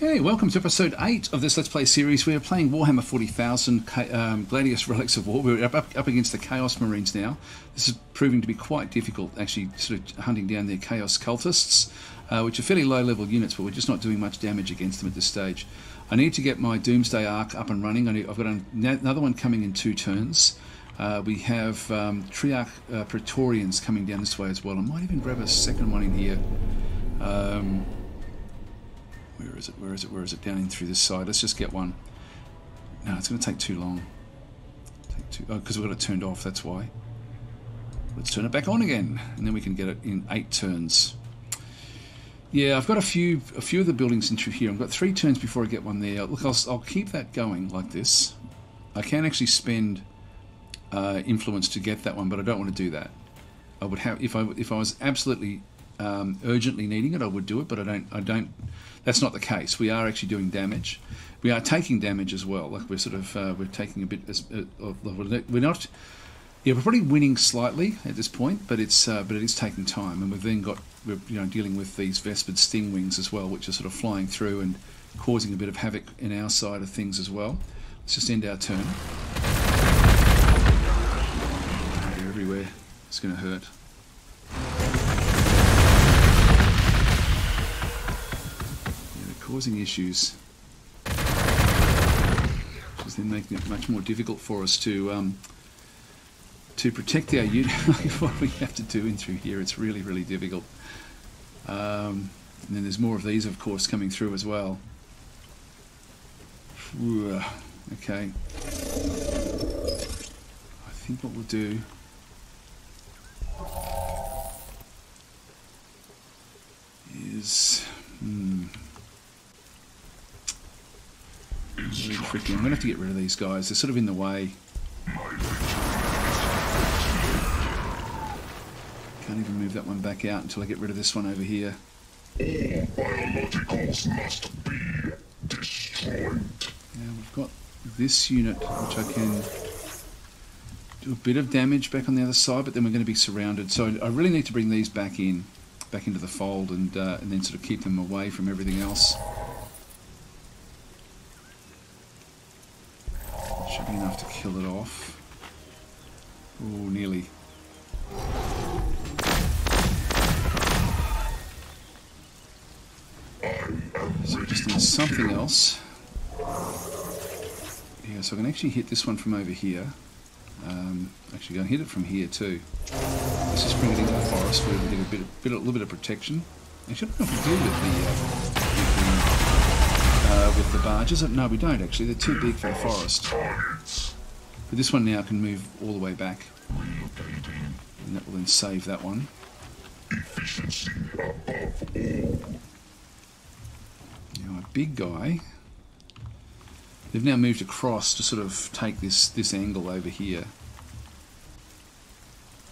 Okay, welcome to episode 8 of this Let's Play series. We are playing Warhammer 40,000 um, Gladius Relics of War. We're up, up, against the Chaos Marines now. This is proving to be quite difficult, actually, sort of hunting down their Chaos Cultists, uh, which are fairly low level units, but we're just not doing much damage against them at this stage. I need to get my Doomsday Ark up and running. I've got another one coming in two turns. Uh, we have um, Triarch uh, Praetorians coming down this way as well. I might even grab a second one in here. Um, where is it? Where is it? Where is it? Down in through this side. Let's just get one. No, it's going to take too long. Take too, oh, because we've got it turned off, that's why. Let's turn it back on again, and then we can get it in eight turns. Yeah, I've got a few a few of the buildings in through here. I've got three turns before I get one there. Look, I'll, I'll keep that going like this. I can actually spend uh, influence to get that one, but I don't want to do that. I would have if I if I was absolutely um, urgently needing it, I would do it, but I don't. I don't. That's not the case. We are actually doing damage. We are taking damage as well. Like we're sort of uh, we're taking a bit. Uh, we're not. Yeah, we're probably winning slightly at this point, but it's uh, but it is taking time, and we've then got we're you know dealing with these Vespid sting wings as well, which are sort of flying through and causing a bit of havoc in our side of things as well. Let's just end our turn. They're everywhere. It's going to hurt. Causing issues. Which is then making it much more difficult for us to um, to protect our unit. what we have to do in through here, it's really, really difficult. Um, and then there's more of these, of course, coming through as well. Okay. I think what we'll do is... Hmm, I'm going to have to get rid of these guys. They're sort of in the way. Can't even move that one back out until I get rid of this one over here. All biologicals must be destroyed. Now we've got this unit, which I can do a bit of damage back on the other side, but then we're going to be surrounded. So I really need to bring these back in, back into the fold, and uh, and then sort of keep them away from everything else. Should be enough to kill it off. Oh, nearly. So we just need something else. Yeah, so I can actually hit this one from over here. Um, actually, going to hit it from here too. Let's just bring it into the forest where we get a bit, bit, a little bit of protection. Actually, I don't know if we do with the, uh, uh, with the barges. No, we don't actually. They're too big for the forest. But this one now can move all the way back. And that will then save that one. Now a big guy. They've now moved across to sort of take this, this angle over here.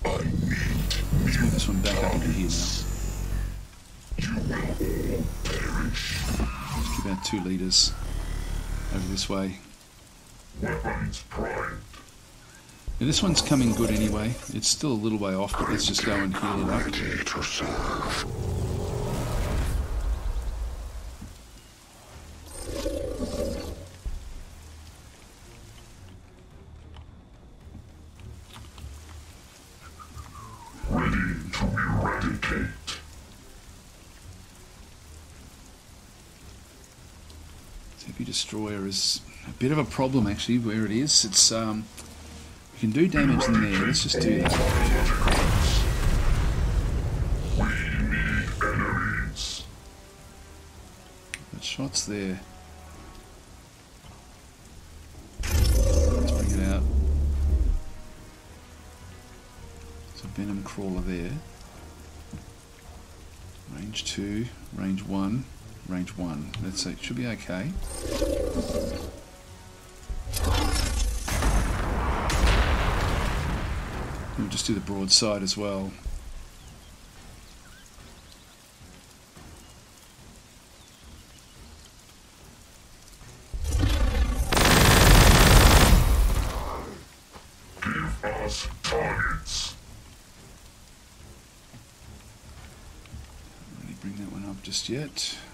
Let's move this one back up into here now. Let's keep our two leaders over this way. Weapons primed. This one's coming good anyway. It's still a little way off, but let's just go and heal it up. Destroyer is a bit of a problem actually where it is. It's um, we can do damage in there. Let's just do that. Shots there. Let's bring it out. So Venom Crawler there. Range 2, range 1, range 1. Let's see, it should be okay. We'll just do the broadside as well. Give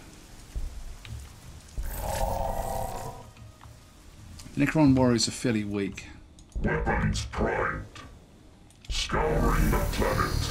Necron warriors are fairly weak. Weapons primed. Scouring the planet.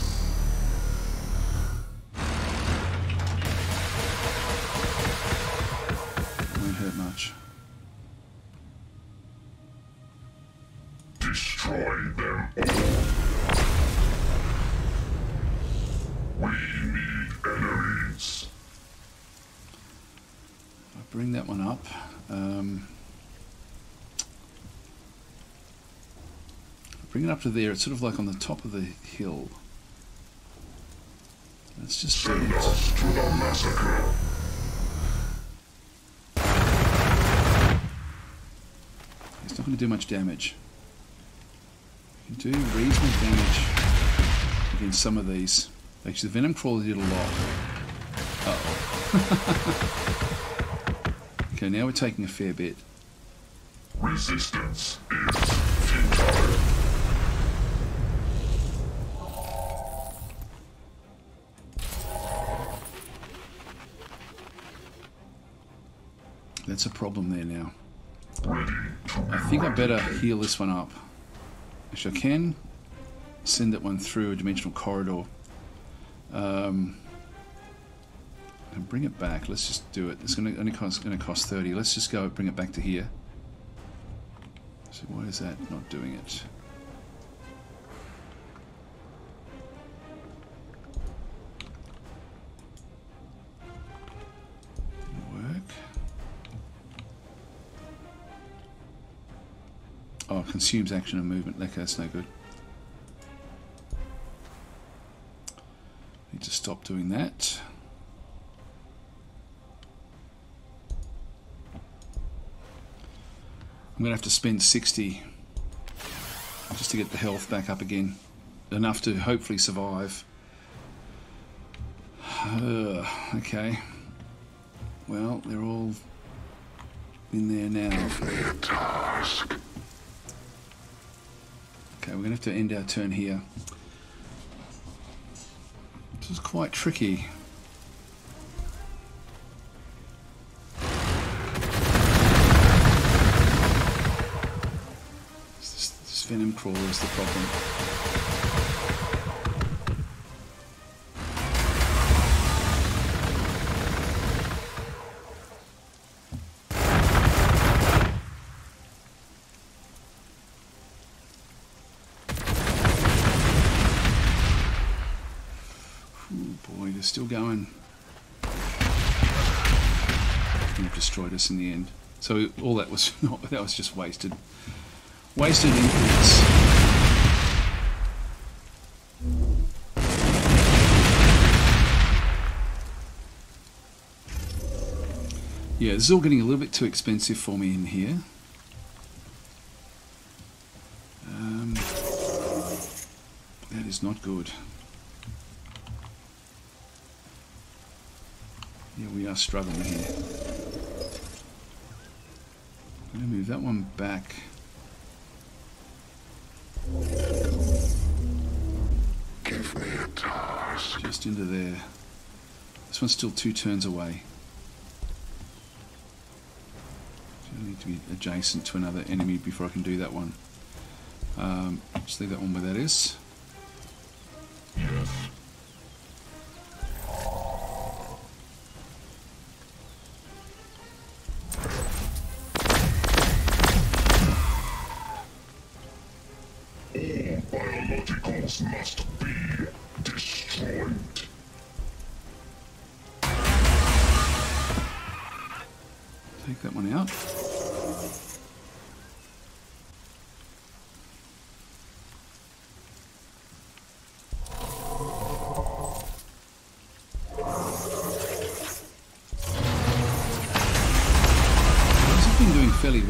Bring it up to there. It's sort of like on the top of the hill. Let's just Send us to the massacre. It's not going to do much damage. You can do reasonable damage against some of these. Actually, the Venom Crawler did a lot. Uh-oh. okay, now we're taking a fair bit. Resistance is That's a problem there now. I think I better heal this one up. Actually, I can send that one through a dimensional corridor. Um, and bring it back. Let's just do it. It's going to only cost going to cost thirty. Let's just go bring it back to here. So why is that not doing it? Consumes action and movement. Okay, that's no good. Need to stop doing that. I'm going to have to spend 60 just to get the health back up again. Enough to hopefully survive. Ugh, okay. Well, they're all in there now. a task. Okay, we're going to have to end our turn here. This is quite tricky. This, this venom crawler is the problem. In the end. So all that was not that was just wasted. Wasted influence. Yeah, this is all getting a little bit too expensive for me in here. Um, that is not good. Yeah, we are struggling here. I'm going to move that one back. Give me a task. Just into there. This one's still two turns away. So I need to be adjacent to another enemy before I can do that one. Um, just leave that one where that is. Yes.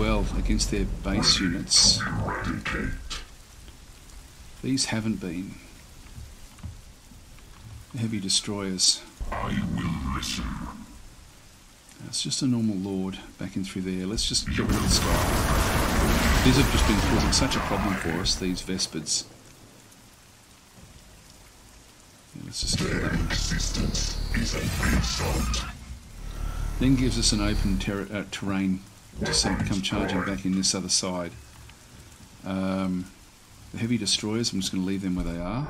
Well against their base units. These haven't been. Heavy destroyers. I will listen. It's just a normal lord backing through there. Let's just get rid of this guy. These have just been causing such a problem for us, these Vespids. Yeah, let's just kill Their that existence is an insult. Then gives us an open ter- uh, terrain Just come charging back in this other side. Um, the heavy destroyers, I'm just going to leave them where they are.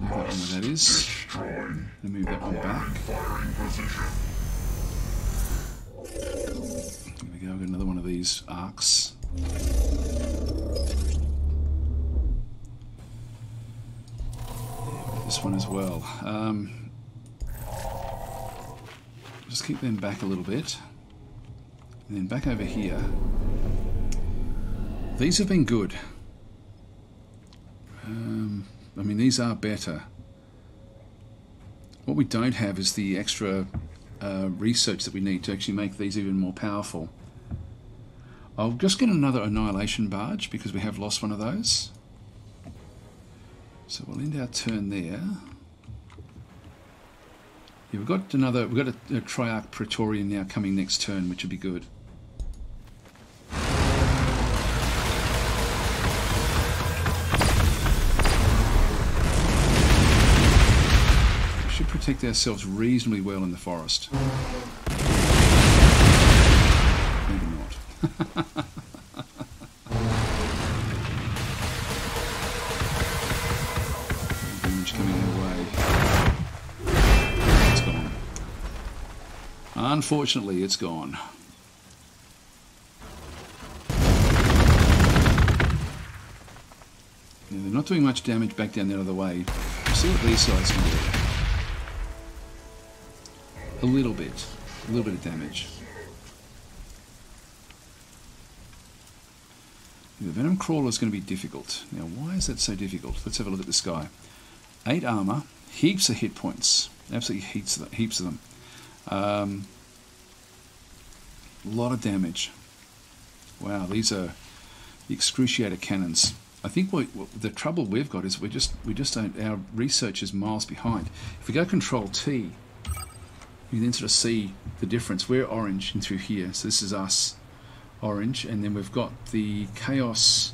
That one where that is. And move that one back. There we go, I've got another one of these arcs. This one as well. Um, just keep them back a little bit. And then back over here. These have been good. Um, I mean, these are better. What we don't have is the extra uh, research that we need to actually make these even more powerful. I'll just get another annihilation barge because we have lost one of those. So we'll end our turn there. Yeah, we've got another. We've got a, a Triarch Praetorian now coming next turn, which would be good. Protect ourselves reasonably well in the forest. Maybe not. Damage coming our way. It's gone. Unfortunately, it's gone. Yeah, they're not doing much damage back down the other way. See what these sides can do. A little bit. A little bit of damage. The Venom Crawler is going to be difficult. Now, why is that so difficult? Let's have a look at this guy. 8 armor, heaps of hit points. Absolutely heaps of, heaps of them. Um, a lot of damage. Wow, these are the excruciator cannons. I think what, what the trouble we've got is we just we just don't our research is miles behind. If we go Control T, you then sort of see the difference. We're orange and through here, so this is us, orange, and then we've got the Chaos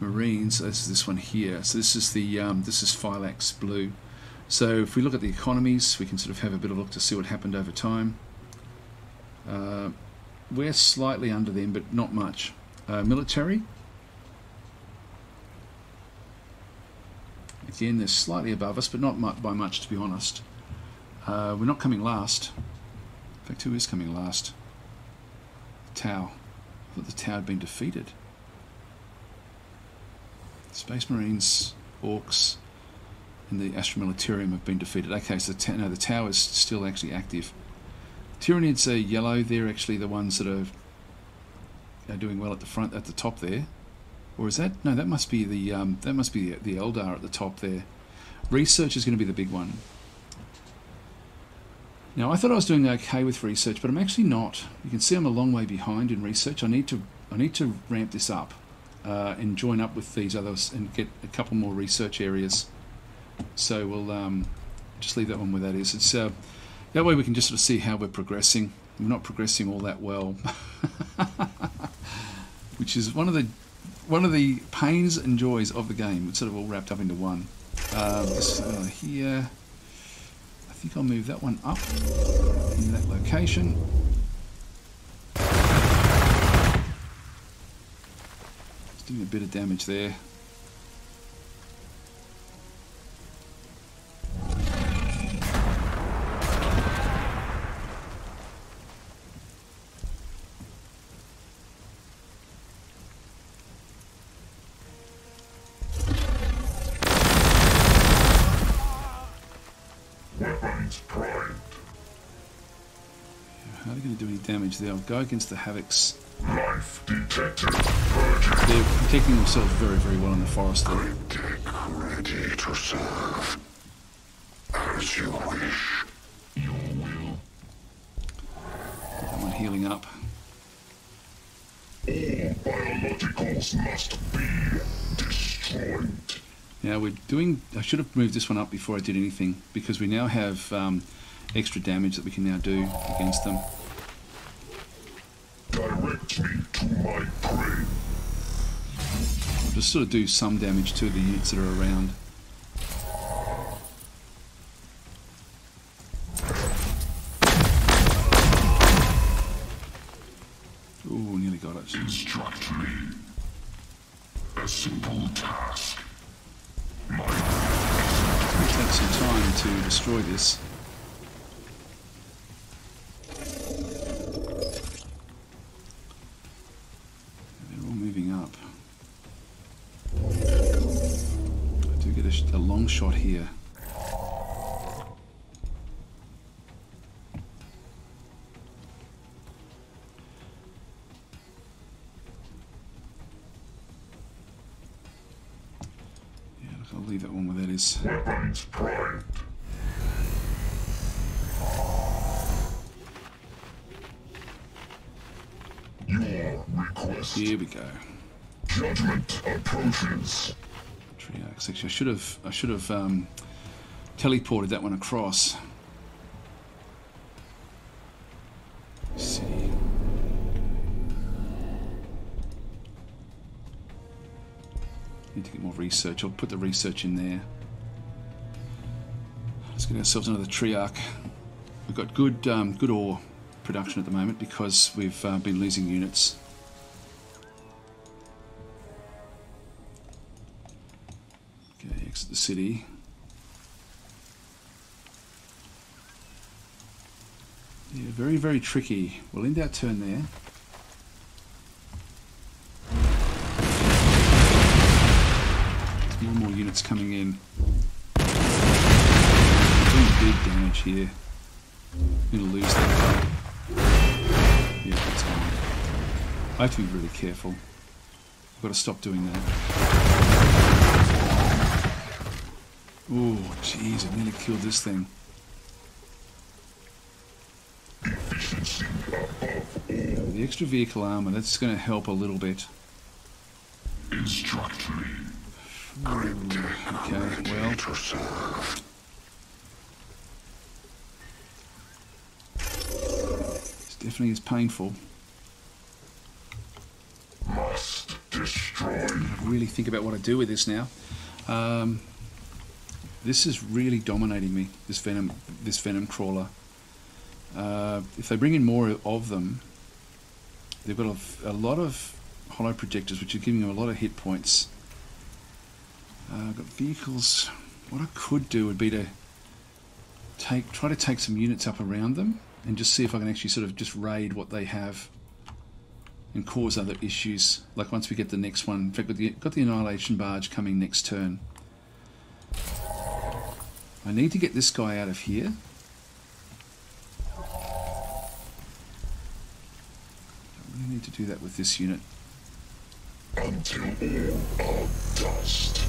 Marines. This is this one here. So this is the um, this is Phylax blue. So if we look at the economies, we can sort of have a bit of a look to see what happened over time. Uh, we're slightly under them, but not much. Uh, military. Again, they're slightly above us, but not by much, to be honest. Uh, we're not coming last. In fact, who is coming last? The Tau. I thought the Tau had been defeated. Space Marines, Orks, and the Astra Militarum have been defeated. Okay, so the, no, the Tau is still actually active. Tyranids are yellow. They're actually the ones that are, are doing well at the front, at the top there. Or is that no? That must be the um, that must be the Eldar at the top there. Research is going to be the big one. Now I thought I was doing okay with research, but I'm actually not. You can see I'm a long way behind in research. I need to I need to ramp this up uh, and join up with these others and get a couple more research areas. So we'll um, just leave that one where that is. It's uh, that way we can just sort of see how we're progressing. We're not progressing all that well, which is one of the one of the pains and joys of the game. It's sort of all wrapped up into one. Um, here, think I'll move that one up in that location. It's doing a bit of damage there. Weapons primed. How are they going to do any damage there? I'll go against the Havocs. Life detected. Urgent. They're protecting themselves very, very well in the forest there. Cryptek ready to serve. As you wish. Your will. Get that one healing up. All biologicals must be destroyed. Now we're doing. I should have moved this one up before I did anything because we now have um, extra damage that we can now do against them. Direct me to my prey. Just sort of do some damage to the units that are around. Ooh, nearly got it. Instruct me. A simple task. Take some time to destroy this. They're all moving up. I do get a, a long shot here. One where that is. weapons primed. Your request. Here we go. Judgment approaches. Triarchs. Actually, I should have I should have um, teleported that one across. See. Need to get more research. I'll put the research in there. Let's get ourselves another Triarch. We've got good um, good ore production at the moment because we've uh, been losing units. Okay, exit the city. Yeah, very, very tricky. We'll end our turn there. There's more and more units coming in. Big damage here. I'm gonna lose that. Yeah. I have to be really careful. I've got to stop doing that. Oh, jeez, I nearly killed this thing. The extra vehicle armor, that's going to help a little bit. Instruct me. Okay, well, definitely is painful. Must destroy. I really think about what I do with this now. Um, this is really dominating me. This venom, this venom crawler. Uh, if they bring in more of them, they've got a, a lot of hollow projectors, which are giving them a lot of hit points. Uh, I've got vehicles. What I could do would be to take, try to take some units up around them, and just see if I can actually sort of just raid what they have and cause other issues. Like once we get the next one, in fact, we've got the, got the annihilation barge coming next turn. I need to get this guy out of here. I really need to do that with this unit. Until all are dust.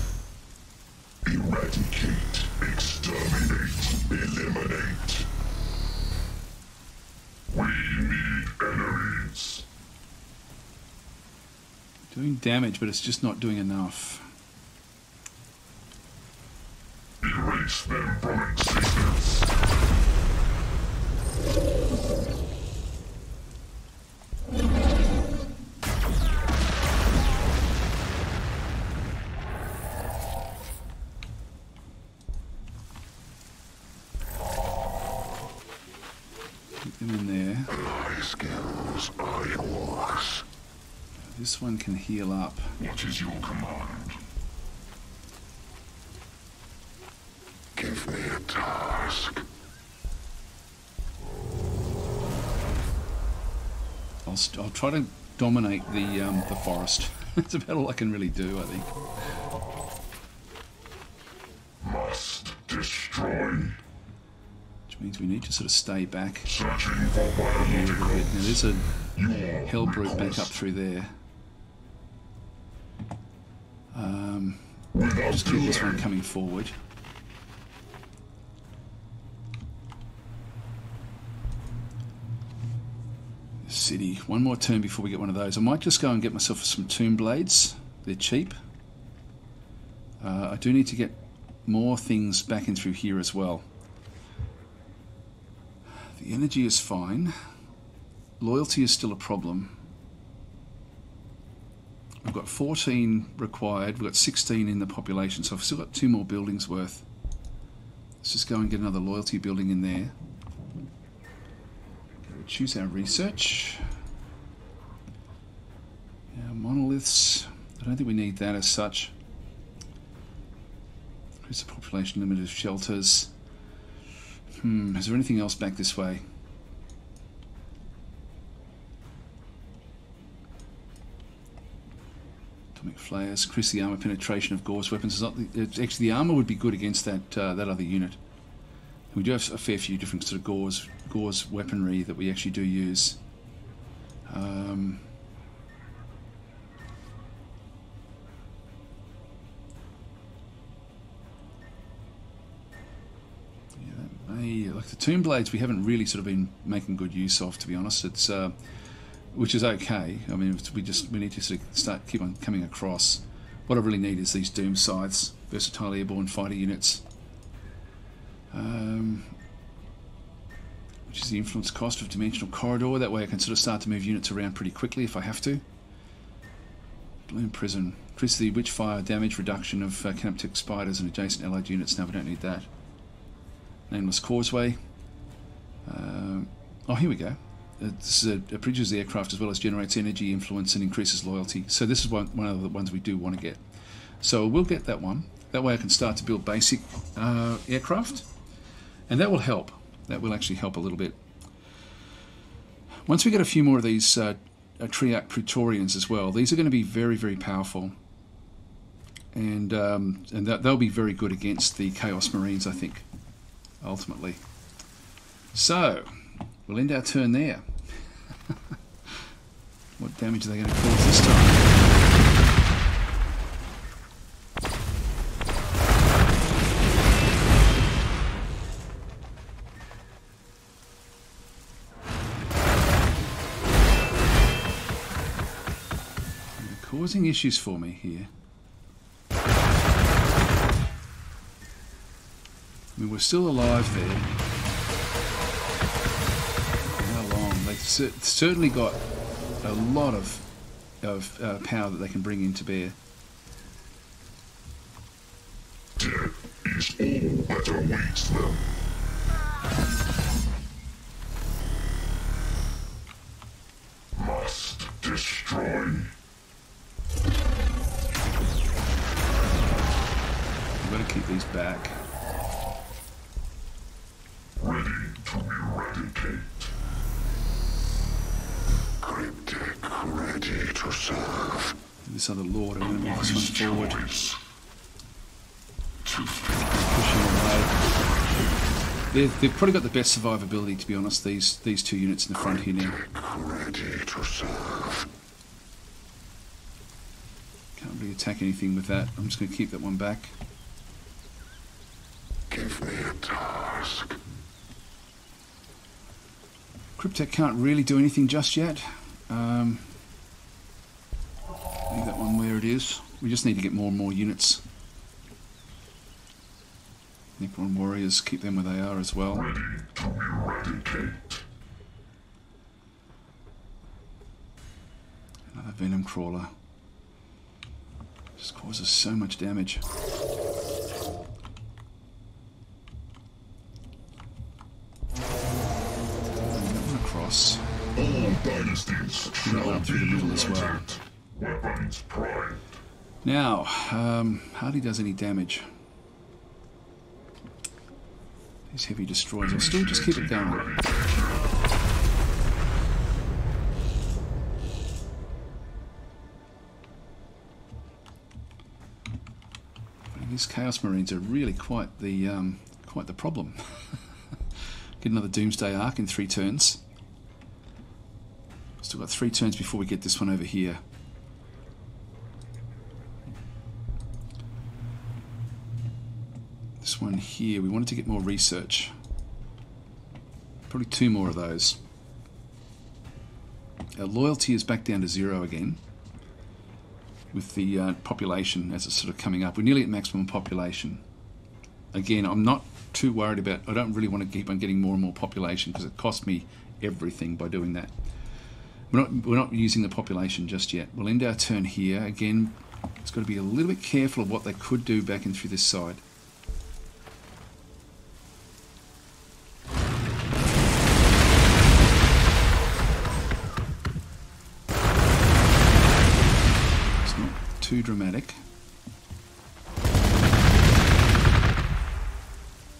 Eradicate. Exterminate. Eliminate. Doing damage, but it's just not doing enough. Heal up. What is your command? Give me a task. I'll, st- I'll try to dominate the um, the forest. That's about all I can really do, I think. Must destroy. Which means we need to sort of stay back Searching for a little biological. bit. Now there's a Helbrute back up through there. Um, just keep this one coming forward. City. One more turn before we get one of those. I might just go and get myself some tomb blades. They're cheap. Uh, I do need to get more things back in through here as well. The energy is fine. Loyalty is still a problem. Got 14 required. We've got 16 in the population, so I've still got two more buildings worth. Let's just go and get another loyalty building in there. We'll choose our research. Yeah, monoliths. I don't think we need that as such. Increase the population limit of shelters. Hmm, is there anything else back this way? Atomic flares, increase the armor penetration of Gauss weapons. is not the, actually, the armor would be good against that uh, that other unit. We do have a fair few different sort of Gauss, Gauss weaponry that we actually do use. Um, yeah, may, like the tomb blades, we haven't really sort of been making good use of, to be honest. It's uh, which is okay. I mean, we just we need to sort of start keep on coming across. What I really need is these doom scythes, versatile airborne fighter units. Um, which is the influence cost of dimensional corridor. That way I can sort of start to move units around pretty quickly if I have to. Gloom Prism. Increase the Witchfire damage reduction of uh, Canoptek Spyders and adjacent allied units. Now we don't need that. Nameless Causeway. Um, oh, here we go. This is a, produces the aircraft as well as generates energy, influence, and increases loyalty. So this is one, one of the ones we do want to get. So we'll get that one. That way I can start to build basic uh, aircraft. And that will help. That will actually help a little bit. Once we get a few more of these uh, Triarch Praetorians as well, these are going to be very, very powerful. And, um, and that, they'll be very good against the Chaos Marines, I think, ultimately. So, we'll end our turn there. what damage are they going to cause this time? Causing issues for me here. I mean, we're still alive there. Certainly got a lot of of uh, power that they can bring into bear. Death is all that awaits them. Must destroy. Got to keep these back. Ready to eradicate. To serve. This other lord, I'm going to move this one forward, pushing away. They've, they've probably got the best survivability, to be honest. These these two units in the front here now. ready to serve. Can't really attack anything with that. I'm just going to keep that one back. Give me a task. Cryptek can't really do anything just yet. Um, that one where it is. We just need to get more and more units. Necron warriors, keep them where they are as well. Ready to eradicate. Another venom crawler. Just causes so much damage. That one across. All dynasties And that one through the middle as well. Weapons prime. Now, um, hardly does any damage. These heavy destroyers. I'll still just keep it going. These Chaos Marines are really quite the um, quite the problem. get another Doomsday Ark in three turns. Still got three turns before we get this one over here. One here, we wanted to get more research. Probably two more of those. Our loyalty is back down to zero again with the uh, population as it's sort of coming up. We're nearly at maximum population. Again, I'm not too worried about. I don't really want to keep on getting more and more population because it costs me everything by doing that. We're not we're not using the population just yet. We'll end our turn here. Again, it's got to be a little bit careful of what they could do back in through this side. Dramatic.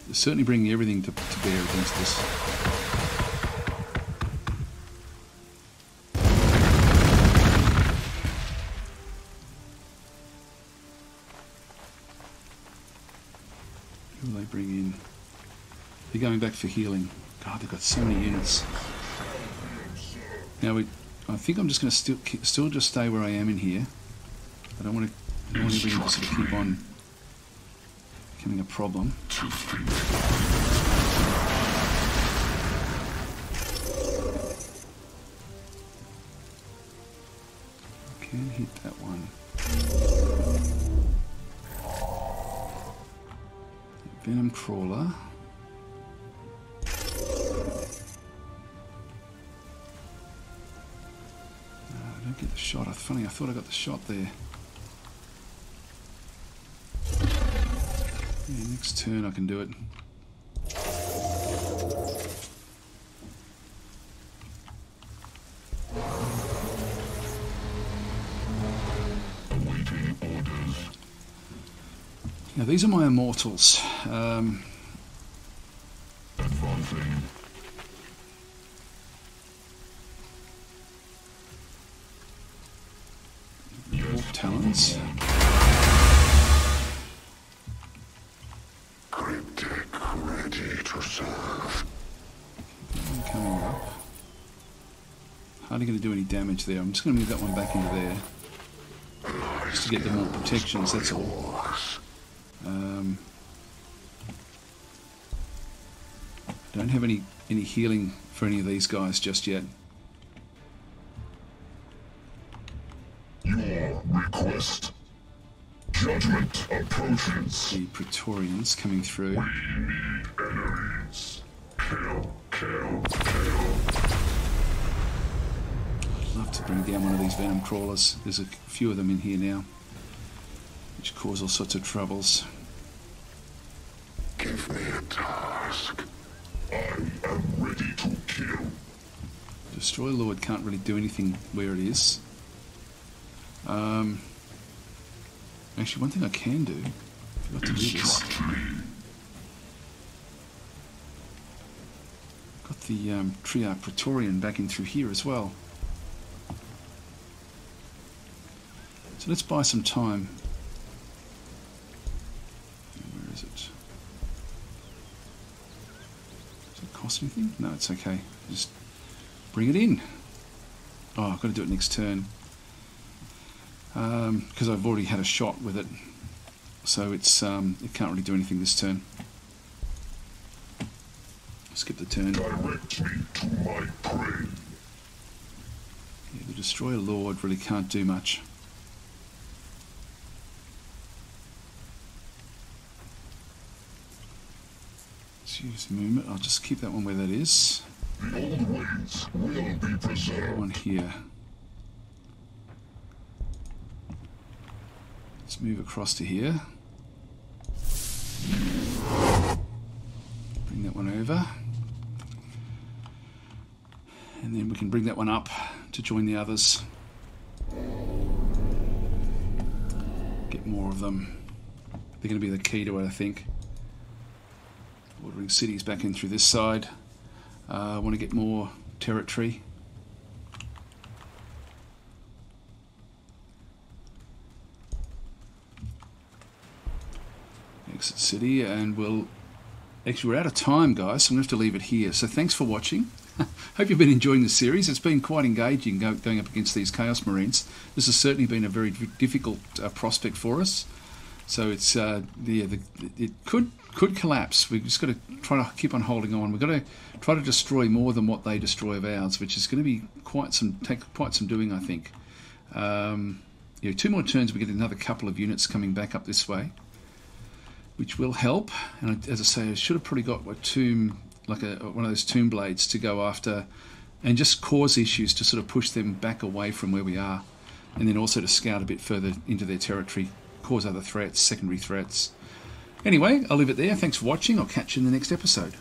They're certainly bringing everything to, to bear against us. Who will they bring in? They're going back for healing. God, they've got so many units. Now we, I think I'm just going to still still just stay where I am in here. I don't want to. I don't want everything to sort of keep on becoming a problem. Can hit that one. Venom crawler. Ah, don't get the shot. Funny, I thought I got the shot there. Yeah, next turn I can do it. Now these are my immortals. Um, Advancing. Hardly going to do any damage there. I'm just going to move that one back into there. Just to get them more protections, that's all. Um, don't have any, any healing for any of these guys just yet. Your request. Judgment approaches. The Praetorians coming through. To bring down one of these venom crawlers. There's a few of them in here now, which cause all sorts of troubles. Give me a task. I am ready to kill. Destroy Lord can't really do anything where it is. Um, actually, one thing I can do, I forgot to do this. Got the um, Triarch Praetorian back in through here as well. So let's buy some time. Where is it? Does it cost anything? No, it's okay. Just bring it in. Oh, I've got to do it next turn. Because I've already had a shot with it. So it's um, it can't really do anything this turn. Skip the turn. Direct me to my prey. Yeah, the Destroyer Lord really can't do much. I'll just keep that one where that is. The old ways will be preserved. One here. Let's move across to here. Bring that one over. And then we can bring that one up to join the others. Get more of them. They're going to be the key to it, I think. Ordering cities back in through this side. Uh, I want to get more territory. Exit city, and we'll. Actually, we're out of time, guys, so I'm going to have to leave it here. So thanks for watching. Hope you've been enjoying the series. It's been quite engaging going up against these Chaos Marines. This has certainly been a very difficult uh, prospect for us. So it's uh, yeah, the, it could could collapse. We've just got to try to keep on holding on. We've got to try to destroy more than what they destroy of ours, which is going to be quite some take quite some doing, I think. Um, yeah, two more turns, we get another couple of units coming back up this way, which will help. And as I say, I should have probably got a tomb, like a one of those tomb blades, to go after, and just cause issues to sort of push them back away from where we are, and then also to scout a bit further into their territory, cause other threats, secondary threats. Anyway, I'll leave it there. Thanks for watching. I'll catch you in the next episode.